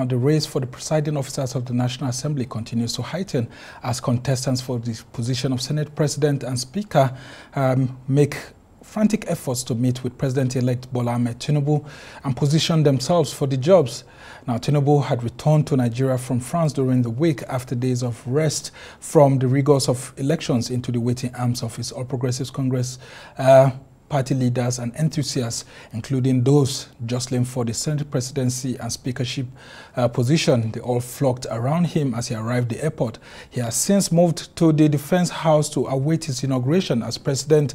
Now, the race for the presiding officers of the National Assembly continues to heighten as contestants for the position of Senate President and Speaker um, make frantic efforts to meet with President-elect Bola Ahmed Tinubu and position themselves for the jobs. Now, Tinubu had returned to Nigeria from France during the week after days of rest from the rigors of elections into the waiting arms of his All Progressives Congress uh, party leaders and enthusiasts, including those jostling for the Senate presidency and speakership uh, position. They all flocked around him as he arrived the airport. He has since moved to the Defense House to await his inauguration as president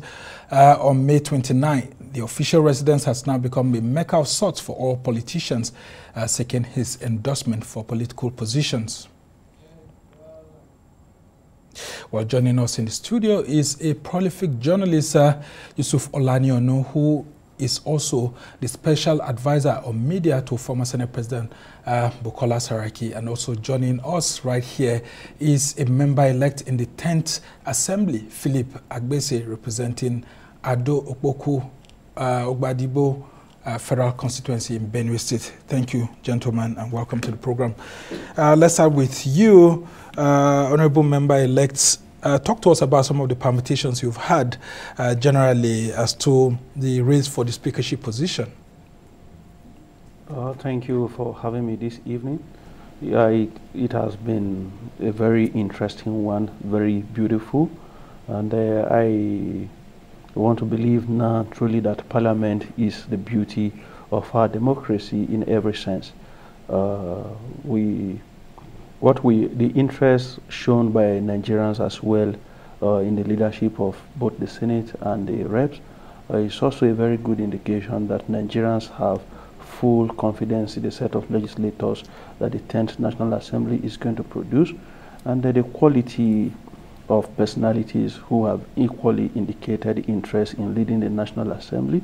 uh, on May 29. The official residence has now become a mecca of sorts for all politicians uh, seeking his endorsement for political positions. Well, joining us in the studio is a prolific journalist, uh, Yusuph Olaniyonu, who is also the special advisor on media to former Senate President uh, Bukola Saraki. And also joining us right here is a member-elect in the 10th Assembly, Philip Agbese, representing Ado Okpokwu uh, Ogbadibo uh, Federal Constituency in Benue State. Thank you, gentlemen, and welcome to the program. Uh, let's start with you, uh, Honorable Member-elect uh, talk to us about some of the permutations you've had uh, generally as to the race for the speakership position. Uh, thank you for having me this evening. Yeah, it, it, has been a very interesting one, very beautiful, and uh, I want to believe now truly that Parliament is the beauty of our democracy in every sense. Uh, we what we, the interest shown by Nigerians as well uh, in the leadership of both the Senate and the reps uh, is also a very good indication that Nigerians have full confidence in the set of legislators that the 10th National Assembly is going to produce and that the quality of personalities who have equally indicated interest in leading the National Assembly.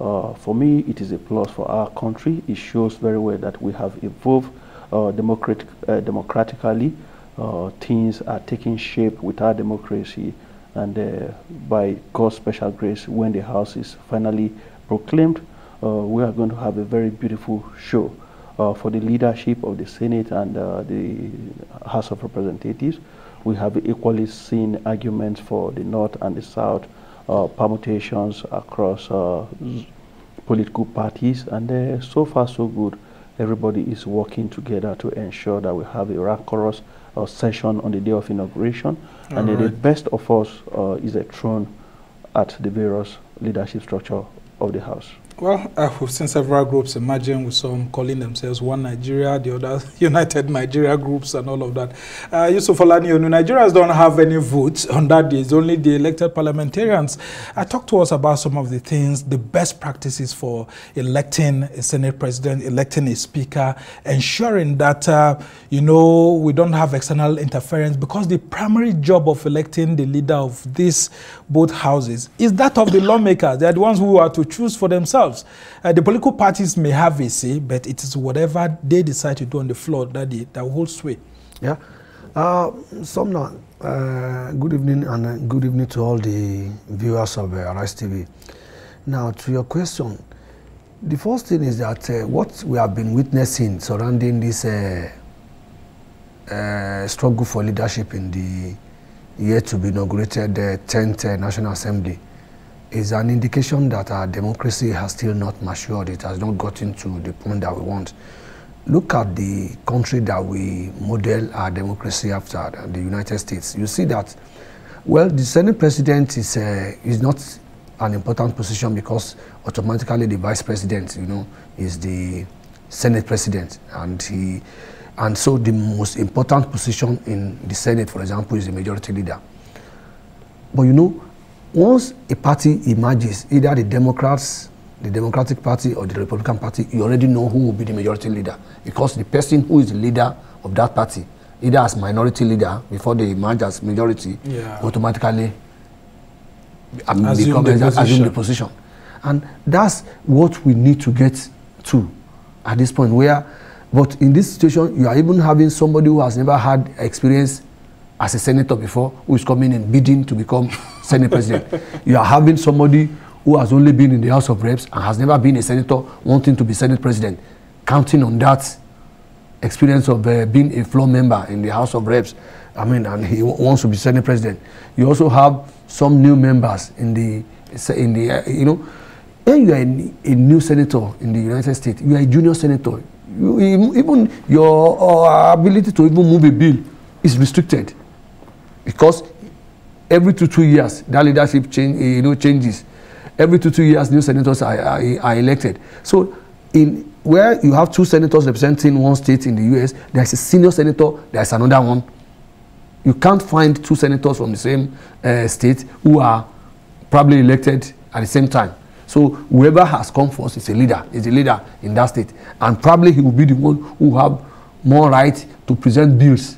Uh, for me, it is a plus for our country. It shows very well that we have evolved uh, democratic, uh, democratically. Uh, things are taking shape with our democracy, and by God's special grace, when the House is finally proclaimed, we are going to have a very beautiful show for the leadership of the Senate and the House of Representatives. We have equally seen arguments for the North and the South, uh, permutations across uh, political parties, and uh, so far so good everybody is working together to ensure that we have a rancorous uh, session on the day of inauguration. All and right. the best of us uh, is a throne at the various leadership structure of the House. Well, uh, we've seen several groups emerging with some calling themselves One Nigeria, the other United Nigeria groups and all of that. Uh, Yusuph Olaniyonu, Nigerians don't have any votes on that day. It's only the elected parliamentarians. Uh, talk to us about some of the things, the best practices for electing a Senate president, electing a speaker, ensuring that, uh, you know, we don't have external interference because the primary job of electing the leader of these both houses is that of the lawmakers. They are the ones who are to choose for themselves themselves. Uh, the political parties may have a say, but it is whatever they decide to do on the floor that, they, that holds sway. Yeah. Uh, Somna, uh, good evening and uh, good evening to all the viewers of uh, TV. Now, to your question, the first thing is that uh, what we have been witnessing surrounding this uh, uh, struggle for leadership in the yet to be inaugurated uh, 10th uh, National Assembly is an indication that our democracy has still not matured. It has not gotten to the point that we want. Look at the country that we model our democracy after, the United States. You see that, well, the Senate president is, uh, is not an important position because automatically the vice president, you know, is the Senate president. And, he, and so the most important position in the Senate, for example, is the majority leader. But you know, once a party emerges, either the Democrats, the Democratic Party or the Republican Party, you already know who will be the majority leader because the person who is the leader of that party, either as minority leader before they emerge as majority, yeah. automatically um, assume, the assume the position. And that's what we need to get to at this point where, but in this situation, you are even having somebody who has never had experience as a senator before who is coming and bidding to become Senate president. you are having somebody who has only been in the House of Reps and has never been a senator wanting to be Senate president, counting on that experience of uh, being a floor member in the House of Reps. I mean, and he wants to be Senate President. You also have some new members in the, in the uh, you know, when you are a, a, new senator in the United States, you are a junior senator. You, even your uh, ability to even move a bill is restricted because every two two years that leadership change you know changes. Every two two years new senators are, are, are elected. So in where you have two senators representing one state in the US there is a senior senator there is another one. You can't find two senators from the same uh, state who are probably elected at the same time. So whoever has come first is a leader is a leader in that state. And probably he will be the one who have more right to present bills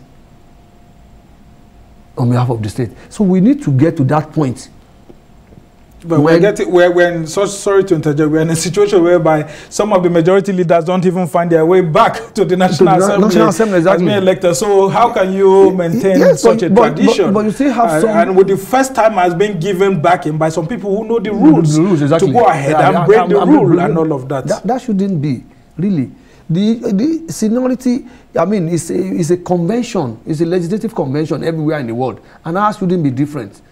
on behalf of the state. So we need to get to that point. But when, we're getting, we're, we're so sorry to interject, we're in a situation whereby some of the majority leaders don't even find their way back to the National to Assembly, National Assembly exactly. as elected. So how can you maintain yes, such but, a tradition? But, but, you still have and, some... And with the first time has been given back in by some people who know the rules, the rules exactly. to go ahead yeah, and yeah, break I'm, the I'm, rule I'm, and all of that. that. That shouldn't be, really. The, the seniority, I mean, it's a, it's a convention, it's a legislative convention everywhere in the world, and ours shouldn't be different.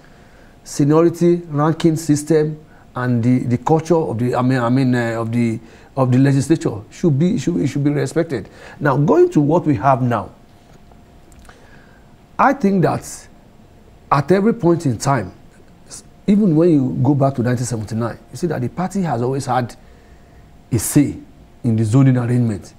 Seniority, ranking system, and the, the culture of the, I mean, I mean, uh, of the of the legislature should be should, should be respected. Now, going to what we have now, I think that at every point in time, even when you go back to 1979, you see that the party has always had a say in the zoning arrangement.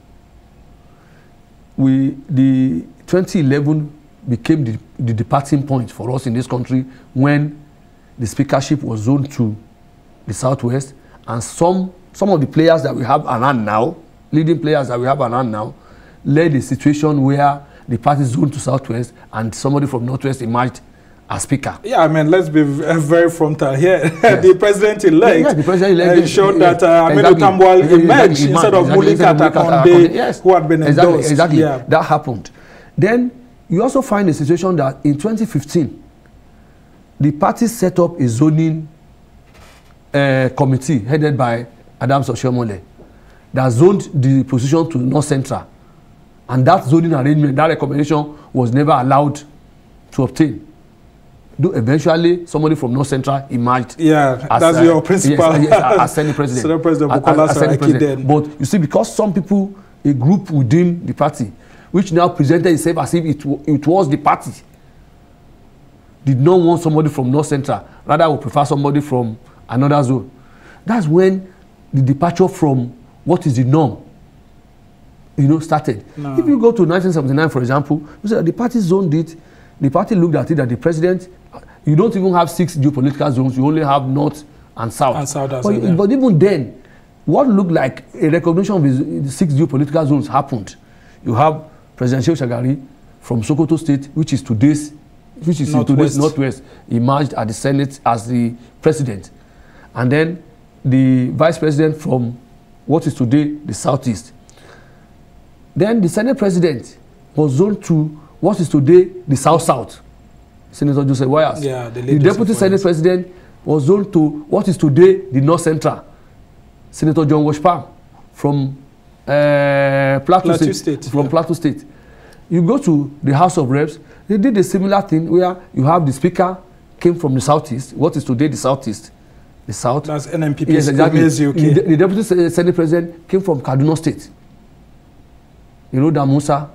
We, the 2011 became the, the departing point for us in this country when the speakership was zoned to the southwest and some, some of the players that we have around now, leading players that we have around now, led a situation where the party zoned to southwest and somebody from northwest emerged as speaker. Yeah, I mean, let's be very frontal here. Yes. the president-elect yeah, the president-elect uh, showed yeah, that uh, Aminu exactly. Tambuwal emerged exactly. instead of exactly. Mulika Takonde, yes. who had been exactly. endorsed. Exactly, yeah. that happened. Then you also find a situation that in 2015, the party set up a zoning uh, committee headed by Adams Oshiomhole that zoned the position to North Central. And that zoning arrangement, that recommendation was never allowed to obtain do eventually somebody from North Central emerged. Yeah, as, that's uh, your principal. Yes, yes, as Senate President. Senate President Bukola as President. But you see, because some people, a group within the party, which now presented itself as if it, it was the party, did not want somebody from North Central, rather would prefer somebody from another zone. That's when the departure from what is the norm you know, started. No. If you go to 1979, for example, you say the party zone it, the party looked at it that the president you don't even have six geopolitical zones you only have north and south. And south but, yeah. but even then what looked like a recognition of the six geopolitical zones happened you have president shehu shagari from sokoto state which is today's which is northwest. today's northwest emerged at the senate as the president and then the vice president from what is today the southeast then the senate president was zoned to what is today the south south Senator Joseph Wayas. Yeah, the, the deputy senate president was zoned to what is today the North Central. Senator John Washpam from uh, Plateau, Plateau State, State. From yeah. Plateau State. You go to the House of Reps, they did a similar thing where you have the speaker came from the southeast, what is today the southeast. The south. That's NNPP. Yes, exactly. The, the deputy senate president came from Kaduna State. You know, Damusa.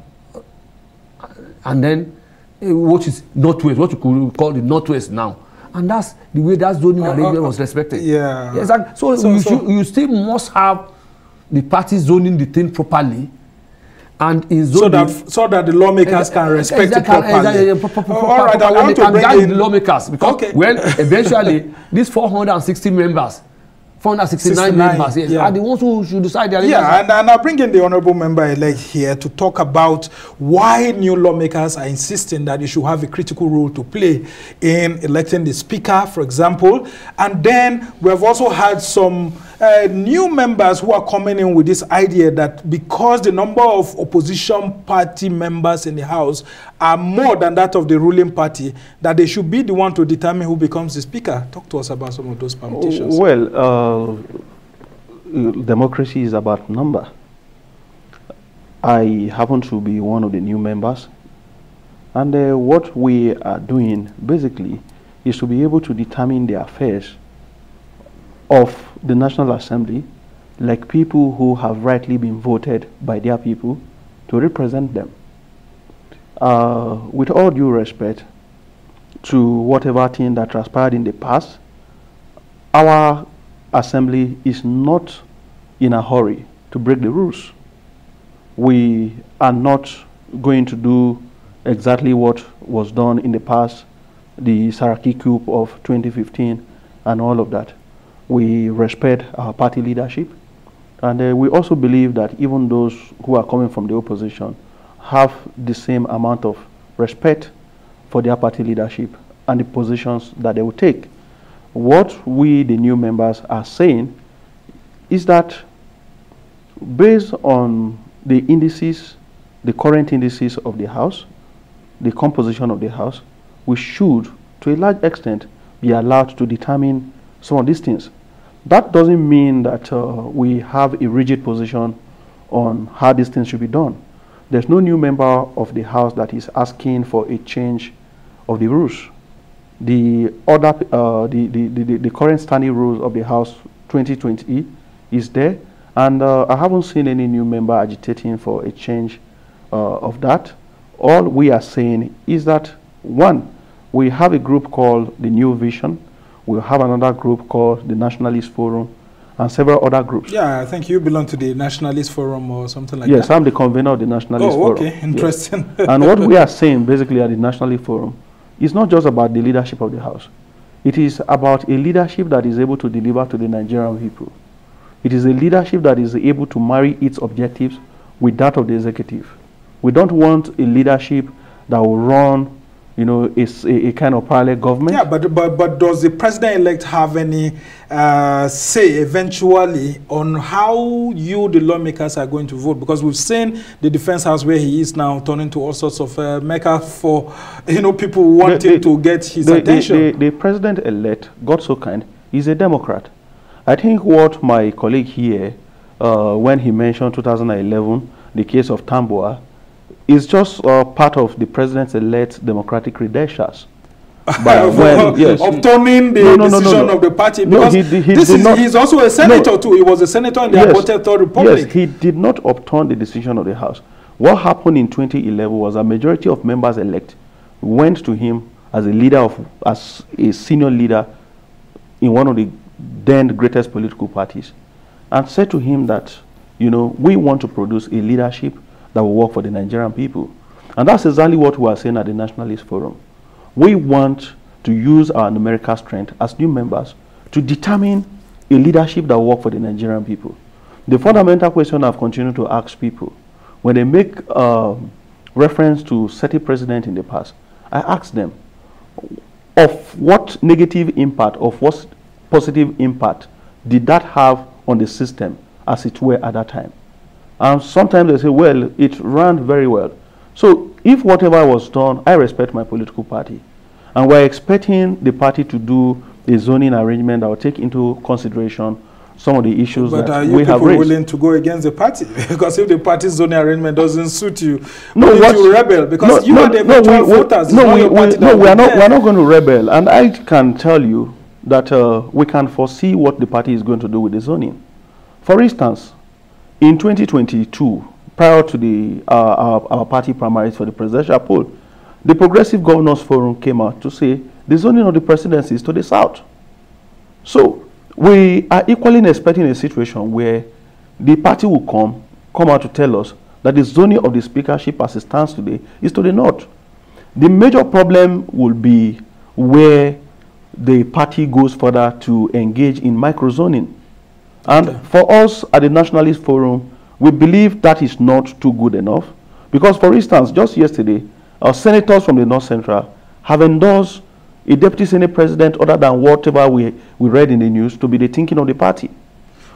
And then Eh, what is northwest what you could call the northwest now and that's the way that zoning uh, arrangement uh, was respected. Yeah. Yes. So, so, you, so should, you still must have the party zoning the thing properly. And in zoning, so that so that the lawmakers can respect exactly, it properly. Exactly, yeah, pro, pro, pro, All right, I want to bring in the lawmakers because okay. well, eventually these 460 members 469 members yes, yeah. are the ones who should decide their Yeah, and, and I'll bring in the honorable member elect here to talk about why new lawmakers are insisting that you should have a critical role to play in electing the speaker, for example. And then we have also had some uh, new members who are coming in with this idea that because the number of opposition party members in the House are more than that of the ruling party, that they should be the one to determine who becomes the speaker. Talk to us about some of those permutations. Well, uh, democracy is about number. I happen to be one of the new members. And uh, what we are doing basically is to be able to determine the affairs of the National Assembly like people who have rightly been voted by their people to represent them. Uh, with all due respect to whatever thing that transpired in the past, our assembly is not in a hurry to break the rules. We are not going to do exactly what was done in the past, the Saraki coup of 2015 and all of that. We respect our party leadership. And uh, we also believe that even those who are coming from the opposition have the same amount of respect for their party leadership and the positions that they will take. What we, the new members, are saying is that based on the indices, the current indices of the House, the composition of the House, we should, to a large extent, be allowed to determine some of these things. That doesn't mean that uh, we have a rigid position on how these things should be done. There's no new member of the House that is asking for a change of the rules. The other, uh, the, the, the, the, current standing rules of the House 2020 is there, and uh, I haven't seen any new member agitating for a change uh, of that. All we are saying is that one, we have a group called the New Vision, we have another group called the Nationalist Forum and several other groups. Yeah, I think you belong to the Nationalist Forum or something like yes, that. Yes, I'm the convener of the Nationalist oh, Forum. okay, interesting. Yes. and what we are saying basically at the Nationalist Forum is not just about the leadership of the House. It is about a leadership that is able to deliver to the Nigerian people. It is a leadership that is able to marry its objectives with that of the executive. We don't want a leadership that will run you know, it's a, a, kind of parallel government. Yeah, but but but does the president-elect have any uh, say eventually on how you, the lawmakers, are going to vote? Because we've seen the defense house where he is now turning to all sorts of uh, mecca for you know people wanting the, the, to get his the, attention. The, president-elect, God so kind, is a Democrat. I think what my colleague here, uh, when he mentioned 2011, the case of Tambuwal, is just uh, part of the president's-elect democratic credentials. But when, yes, obtaining the no, no, decision no, of the party because he, he this is not, he's also a senator too. He was a senator in the yes, Third Republic. Yes, he did not upturn the decision of the House. What happened in 2011 was a majority of members elect went to him as a leader of as a senior leader in one of the then greatest political parties and said to him that you know we want to produce a leadership that will work for the Nigerian people. And that's exactly what we are saying at the Nationalist Forum. We want to use our numerical strength as new members to determine a leadership that will work for the Nigerian people. The fundamental question I've continued to ask people, when they make uh, reference to certain president in the past, I ask them, of what negative impact, of what positive impact did that have on the system as it were at that time? And sometimes they say, well, it ran very well. So if whatever was done, I respect my political party. And we're expecting the party to do a zoning arrangement that will take into consideration some of the issues but that we have raised. willing to go against the party? because if the party's zoning arrangement doesn't suit you, no, you rebel? Because no, you no, are the no, we, voters. No, we, we, no, we are not. We are not going to rebel. And I can tell you that uh, we can foresee what the party is going to do with the zoning. For instance, in 2022, prior to the, uh, our, our, party primaries for the presidential poll, the Progressive Governors Forum came out to say the zoning of the presidency is to the south. So we are equally expecting a situation where the party will come, come out to tell us that the zoning of the speakership as it stands today is to the north. The major problem will be where the party goes further to engage in microzoning. And for us at the Nationalist Forum, we believe that is not too good enough. Because, for instance, just yesterday, our senators from the North Central have endorsed a deputy senate president other than whatever we, we read in the news to be the thinking of the party.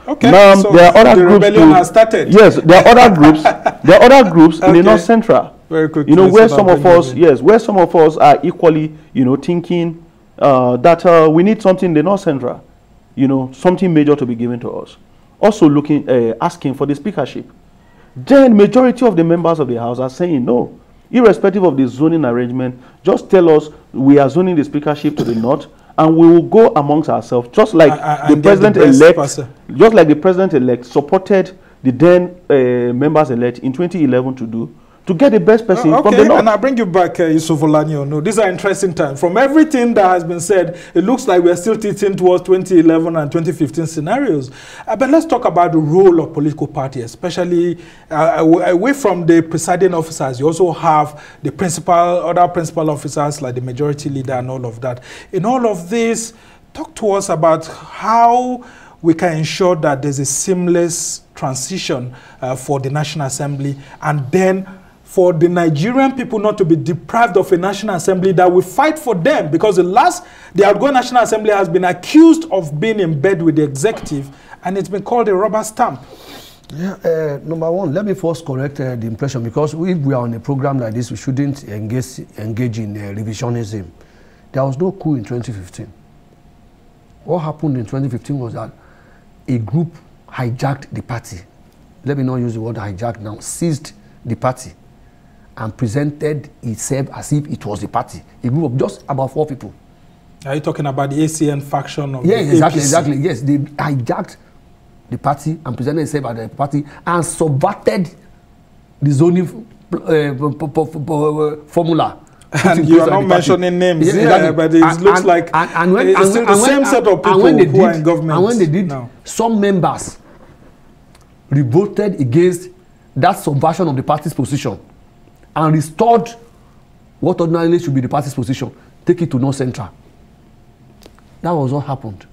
Okay. Now, so there are other the groups. Rebellion has started. Yes, there are other groups. There are other groups okay. in the North Central. Very quick. You know, where some of us, yes, where some of us are equally, you know, thinking uh, that uh, we need something in the North Central you know, something major to be given to us. Also looking, uh, asking for the speakership. then majority of the members of the house are saying no. Irrespective of the zoning arrangement, just tell us we are zoning the speakership to the north and we will go amongst ourselves just like And- the the president-elect, just like the president elect supported the then uh, members elect in 2011 to do to get the best person Uh, from the okay, north. and I bring you back, uh, Yusuph Olani No, These are interesting times. From everything that has been said, it looks like we're still teaching towards 2011 and 2015 scenarios. Uh, but let's talk about the role of political party, especially uh, away from the presiding officers. You also have the principal, other principal officers like the majority leader and all of that. In all of this, talk to us about how we can ensure that there's a seamless transition uh, for the National Assembly and then for the Nigerian people not to be deprived of a National Assembly that will fight for them because the last, the outgoing National Assembly has been accused of being in bed with the executive and it's been called a rubber stamp. Yeah, uh, number one, let me first correct uh, the impression because if we are on a program like this, we shouldn't engage, engage in uh, revisionism. There was no coup in 2015. What happened in 2015 was that a group hijacked the party. Let me not use the word hijacked now, seized the party and presented itself as if it was the party. A group of just about four people. Are you talking about the ACN faction of Yes, the exactly, APC? exactly. Yes, they hijacked the party and presented themselves at the party and subverted the zoning uh, formula. And you are not mentioning names Yeah, exactly. but it And- looks and- like and- and when- it's and- still the and when- same set of and people when they who are in government And when they did, now. some members revolted against that subversion of the party's position and restored what ordinarily should be the party's position, take it to North Central. That was what happened.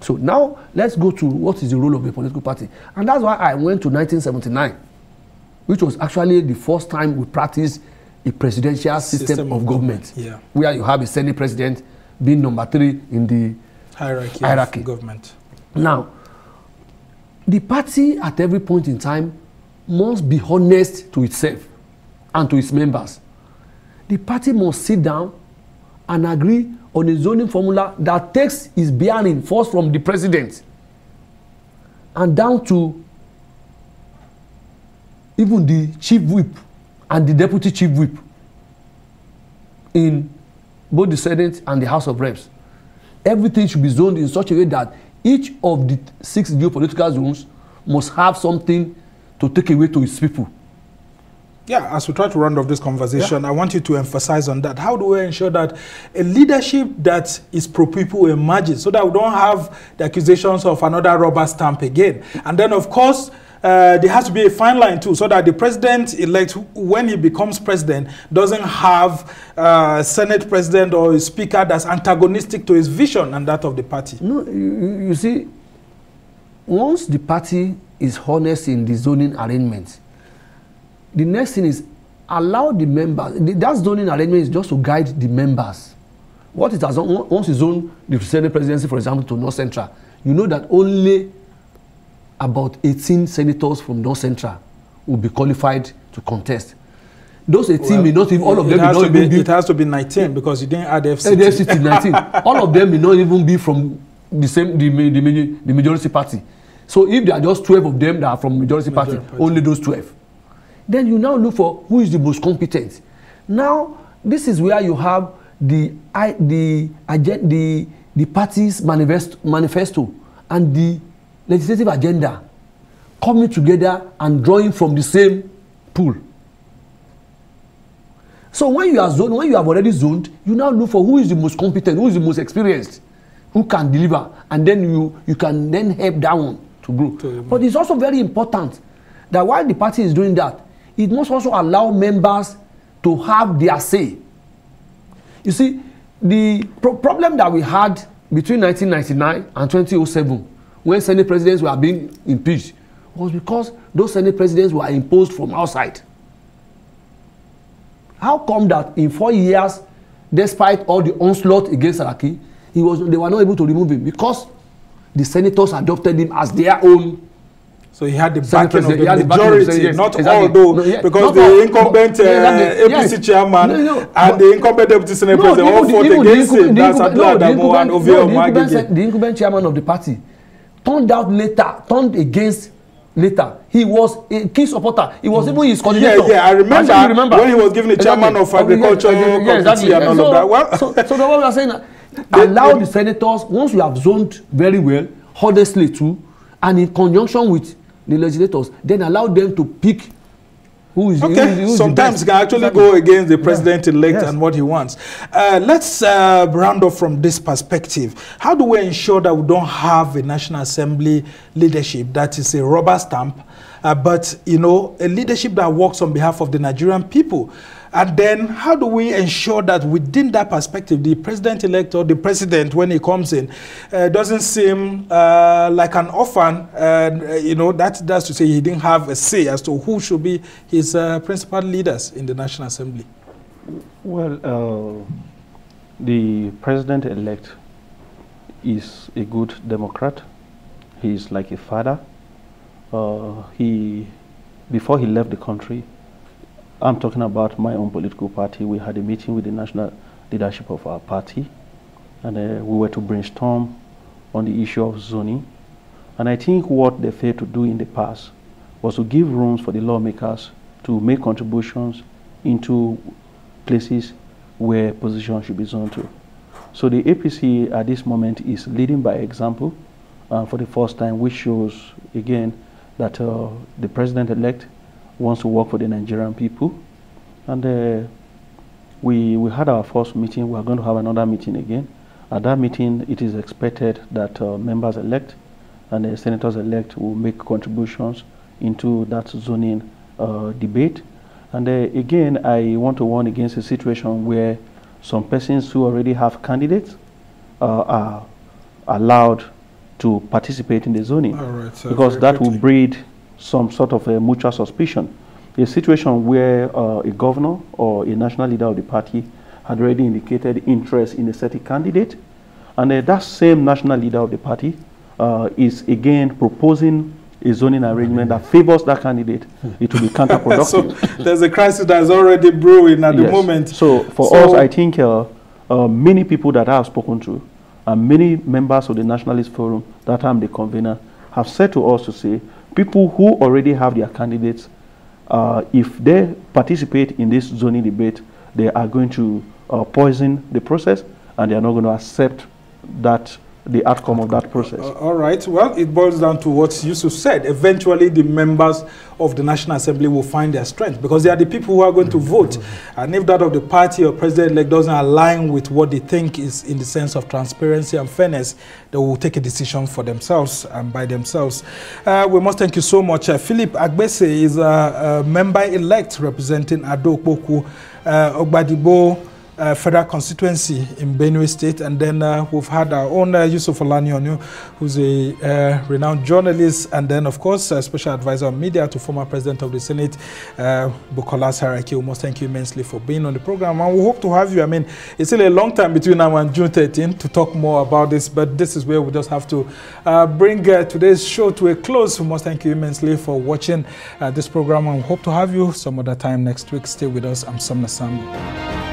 So now let's go to what is the role of a political party. And that's why I went to 1979, which was actually the first time we practiced a presidential system, System of, of government, government, yeah. where you have a senate president being number three in the hierarchy, Hierarchy. of government. now the party at every point in time must be honest to itself and to its members. The party must sit down and agree on a zoning formula that takes its bearing first from the president and down to even the chief whip and the deputy chief whip in both the senate and the house of reps. Everything should be zoned in such a way that each of the six geopolitical zones must have something to take away to its people Yeah, as we try to round off this conversation, I want you to emphasize on that. How do we ensure that a leadership that is pro people emerges so that we don't have the accusations of another rubber stamp again? And then, of course, uh, there has to be a fine line too, so that the president elect, when he becomes president, doesn't have uh, Senate president or a speaker that's antagonistic to his vision and that of the party. no you, you you see once the party is honest in the zoning arrangement the next thing is allow the members the, that zoning arrangement is just to guide the members. What it has done once you zone the senate presidency for example to north central you know that only about eighteen senators from north central will be qualified to contest. Those eighteen Well, may not even all of them may not to be, even be It has to be 19 because you didn't add FCT. ADFCT nineteen. All of them may not even be from the same the the, the majority party. So if there are just twelve of them that are from majority party Majority party. only those twelve then you now look for who is the most competent. Now this is where you have the i the agen the the party's manifesto manifesto and the legislative agenda coming together and drawing from the same pool. So when you are zoned when you have already zoned you now look for who is the most competent who is the most experienced who can deliver and then you you can then help that one to grow. But it's also very important that while the party is doing that it must also allow members to have their say. You see the pro problem that we had between 1999 and 2007 when senate presidents were being impeached was because those senate presidents were imposed from outside. How come that in four years despite all the onslaught against saraki he was they were not able to remove him? Because the senators adopted him as their own So he had the backing of the the majority, yes, not exactly. all though, No, yeah, because the all, incumbent uh, yeah, exactly, APC chairman No, no, and but- the incumbent deputy senate no president all fought against him. That's Abdullah no Adamu and Ovie no the incumbent chairman of the party turned out later turned against later he was a key supporter he was mm. even his coordinator yeah yeah i remember, I remember. when he was given the chairman exactly. of agriculture yeah, yeah, exactly. and all so, of that well so so the one we are saying allow the senators once you have zoned very well honestly too and in conjunction with the legislators then allow them to pick who is okay. who is, who is sometimes can actually exactly. go against the president elect yes. and what he wants. Uh, let's uh, round off from this perspective. How do we ensure that we don't have a national assembly leadership that is a rubber stamp uh, but you know a leadership that works on behalf of the nigerian people and then how do we ensure that within that perspective, the president-elect or the president, when he comes in, uh, doesn't seem uh, like an orphan, uh, you know, that, that's to say he didn't have a say as to who should be his uh, principal leaders in the National Assembly? Well, uh, the president-elect is a good Democrat. He is like a father. Uh, he, before he left the country, I'm talking about my own political party. We had a meeting with the national leadership of our party, and uh, we were to brainstorm on the issue of zoning. And I think what they failed to do in the past was to give rooms for the lawmakers to make contributions into places where positions should be zoned to. So the APC at this moment is leading by example uh, for the first time, which shows again that uh, the president-elect wants to work for the Nigerian people. And uh, we, we had our first meeting. We are going to have another meeting again. At that meeting, it is expected that uh, members elect and the senators elect will make contributions into that zoning uh, debate. And uh, again, I want to warn against a situation where some persons who already have candidates uh, are allowed to participate in the zoning right, so because that quickly. will breed some sort of a mutual suspicion. A situation where uh, a governor or a national leader of the party had already indicated interest in a certain candidate, and uh, that same national leader of the party uh, is again proposing a zoning arrangement that favors that candidate, it will be counterproductive. so there's a crisis that is already brewing at yes. the moment. So for so us, I think uh, uh, many people that I have spoken to, and many members of the Nationalist Forum that I'm the convener, have said to us to say people who already have their candidates, uh, if they participate in this zoning debate, they are going to uh, poison the process and they are not going to accept that the outcome of that process. Uh, all right. Well, it boils down to what Yusuph said. Eventually, the members of the National Assembly will find their strength because they are the people who are going to vote. And if that of the party or president-elect doesn't align with what they think is in the sense of transparency and fairness, they will take a decision for themselves and by themselves. Uh, we must thank you so much. Uh, Philip Agbese is a, a member-elect representing Ado Okpokwu, uh, Ogbadibo, uh, federal constituency in Benue State. And then uh, we've had our own uh, Yusuph Olaniyonu, who's a uh, renowned journalist, and then, of course, a special advisor on media to former president of the Senate, uh, Bukola Saraki. We must thank you immensely for being on the program. And we hope to have you. I mean, it's still a long time between now and June 13 to talk more about this, but this is where we just have to uh, bring today's show to a close. We must thank you immensely for watching this program and we hope to have you some other time next week. Stay with us. I'm Sam.